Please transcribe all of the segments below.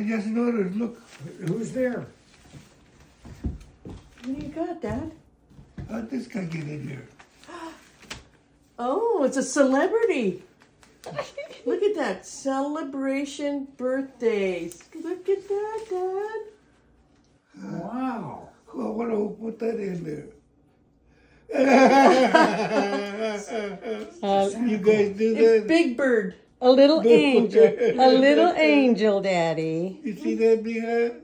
I just noticed. Look, Who's there? What do you got, Dad? How'd this guy get in here? Oh, it's a celebrity. Look at that. Celebration birthdays. Look at that, Dad. Wow. Oh, I wonder who put that in there. you guys do that? It's that? Big Bird. A little angel. A little angel, Daddy. You see that behind?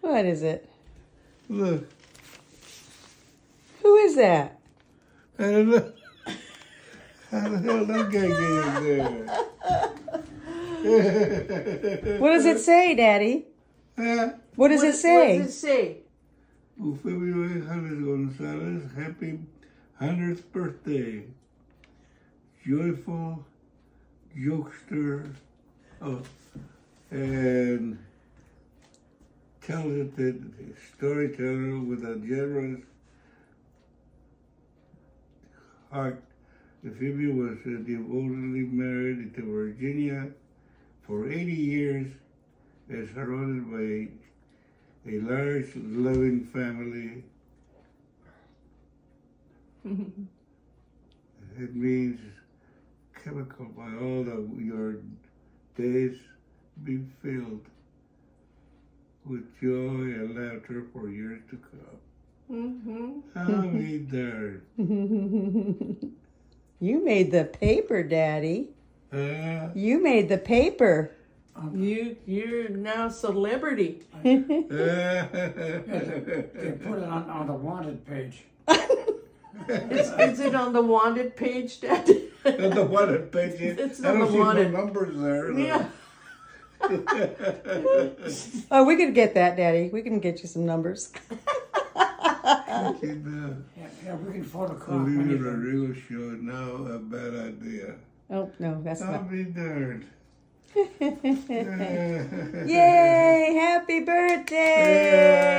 What is it? Look, Who is that? I don't know. How the hell that guy get in there? What does it say, Daddy? Huh? What does What- it say? What does it say? Well, February Gonzalez Gonzalez, happy 100th birthday. Joyful jokester oh, and talented storyteller with a generous heart. The Phoebe was uh, devotedly married to Virginia for 80 years and surrounded by a large, loving family. it means chemical by all of your days be filled with joy and laughter for years to come. Mm-hmm. I'll be there. You made the paper, Daddy. Uh, You made the paper. You you're now celebrity. They put it on, on the wanted page. Is, is it on the wanted page, Dad? and the wanted page. It's I on don't the see wanted. no numbers there. yeah. Oh, we can get that, Daddy. We can get you some numbers. Okay, now, Yeah, yeah, we can photocopy Believe it anything. Rodrigo show now a bad idea. Oh, no, that's I'll not. be darned. Yay! Happy birthday!